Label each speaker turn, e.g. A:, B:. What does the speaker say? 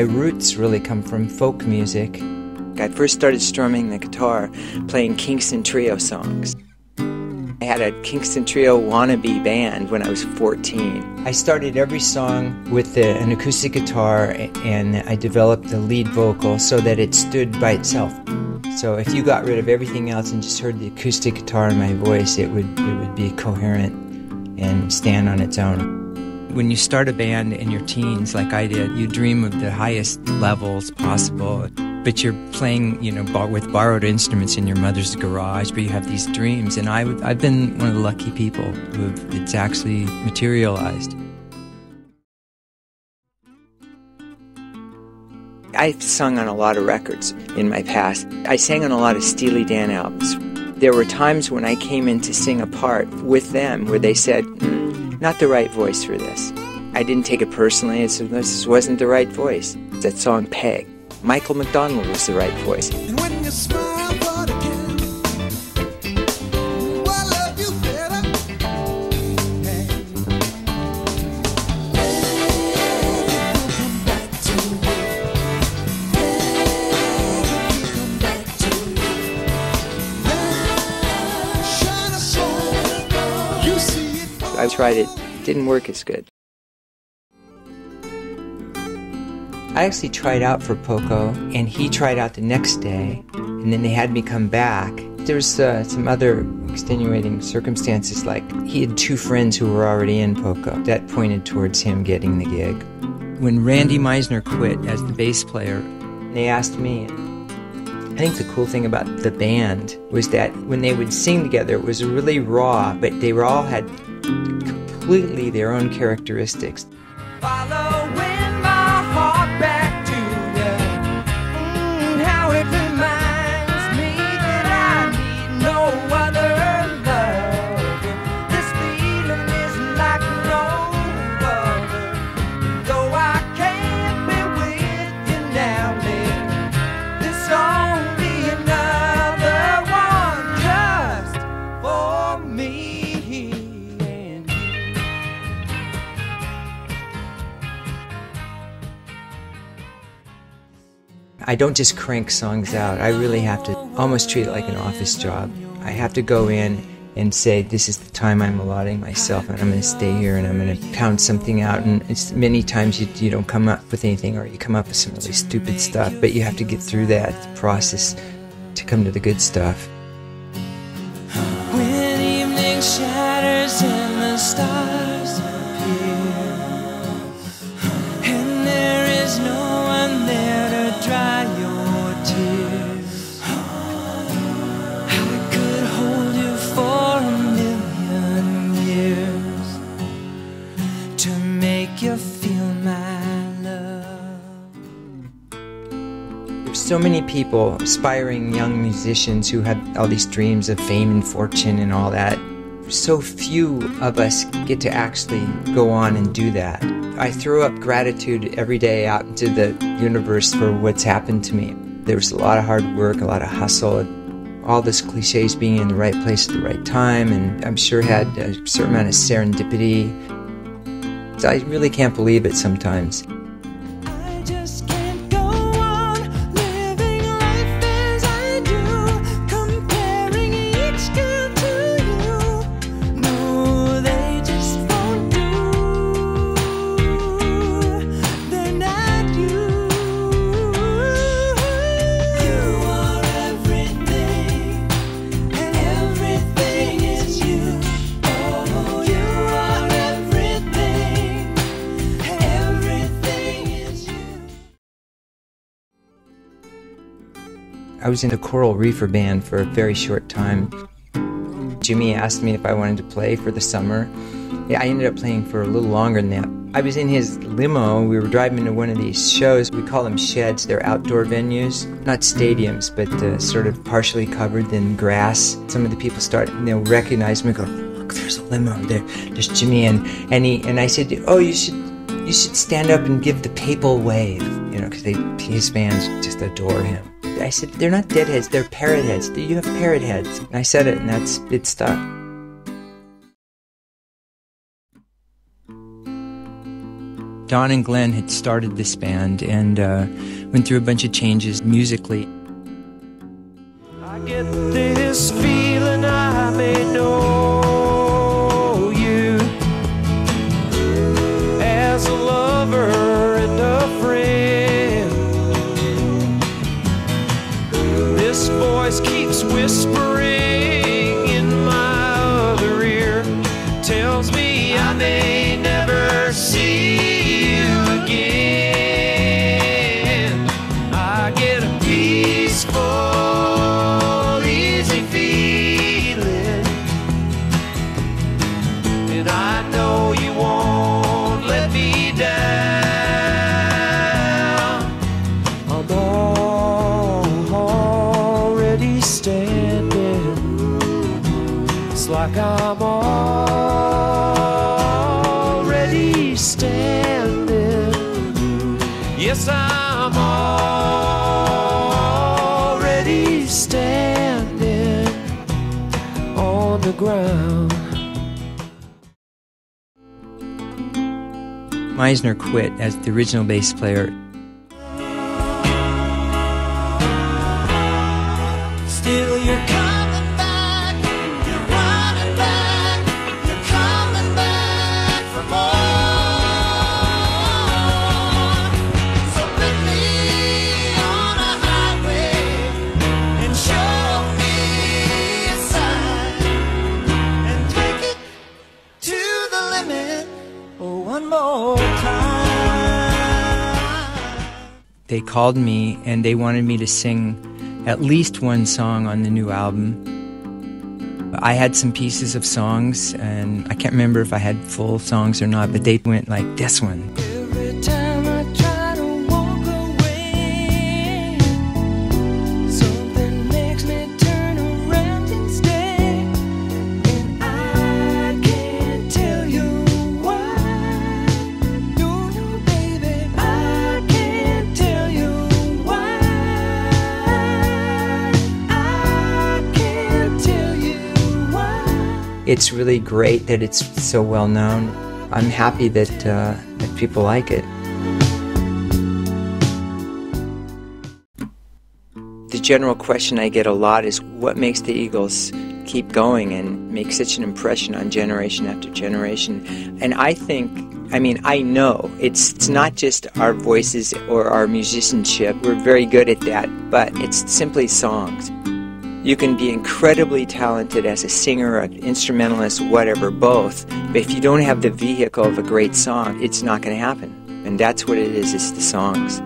A: roots really come from folk music. I first started strumming the guitar playing Kingston Trio songs. I had a Kingston Trio wannabe band when I was 14. I started every song with the, an acoustic guitar and I developed the lead vocal so that it stood by itself. So if you got rid of everything else and just heard the acoustic guitar and my voice, it would it would be coherent and stand on its own. When you start a band in your teens, like I did, you dream of the highest levels possible but you're playing, you know, with borrowed instruments in your mother's garage, but you have these dreams. And I, I've been one of the lucky people who it's actually materialized. I've sung on a lot of records in my past. I sang on a lot of Steely Dan albums. There were times when I came in to sing a part with them where they said, mm, not the right voice for this. I didn't take it personally. Said, this wasn't the right voice. That song Peg. Michael McDonald was the right voice. I tried it, didn't work as good. I actually tried out for Poco, and he tried out the next day, and then they had me come back. There's uh, some other extenuating circumstances, like he had two friends who were already in Poco. That pointed towards him getting the gig. When Randy Meisner quit as the bass player, they asked me. I think the cool thing about the band was that when they would sing together, it was really raw, but they were all had completely their own characteristics. Follow I don't just crank songs out. I really have to almost treat it like an office job. I have to go in and say, this is the time I'm allotting myself, and I'm going to stay here and I'm going to pound something out. And it's many times you, you don't come up with anything or you come up with some really stupid stuff, but you have to get through that process to come to the good stuff. When evening shatters and the stars so many people, aspiring young musicians who had all these dreams of fame and fortune and all that. So few of us get to actually go on and do that. I throw up gratitude every day out into the universe for what's happened to me. There was a lot of hard work, a lot of hustle, all this cliches being in the right place at the right time, and I'm sure had a certain amount of serendipity. So I really can't believe it sometimes. I was in the Coral Reefer band for a very short time. Jimmy asked me if I wanted to play for the summer. Yeah, I ended up playing for a little longer than that. I was in his limo. We were driving to one of these shows. We call them sheds. They're outdoor venues, not stadiums, but uh, sort of partially covered in grass. Some of the people start, They'll recognize me. And Go, look, there's a limo there. There's Jimmy, and and he and I said, oh, you should you should stand up and give the papal wave, you know, because his fans just adore him. I said, they're not deadheads, they're parrot heads. Do you have parrot heads. And I said it, and that's it stuck. Don and Glenn had started this band and uh, went through a bunch of changes musically.
B: Whispering like I'm already standing. Yes, I'm already standing on the ground.
A: Meisner quit as the original bass player.
B: One more time.
A: They called me and they wanted me to sing at least one song on the new album. I had some pieces of songs, and I can't remember if I had full songs or not, but they went like this one. It's really great that it's so well known. I'm happy that, uh, that people like it. The general question I get a lot is what makes the Eagles keep going and make such an impression on generation after generation? And I think, I mean, I know it's, it's not just our voices or our musicianship, we're very good at that, but it's simply songs. You can be incredibly talented as a singer, an instrumentalist, whatever, both. But if you don't have the vehicle of a great song, it's not going to happen. And that's what it is, it's the songs.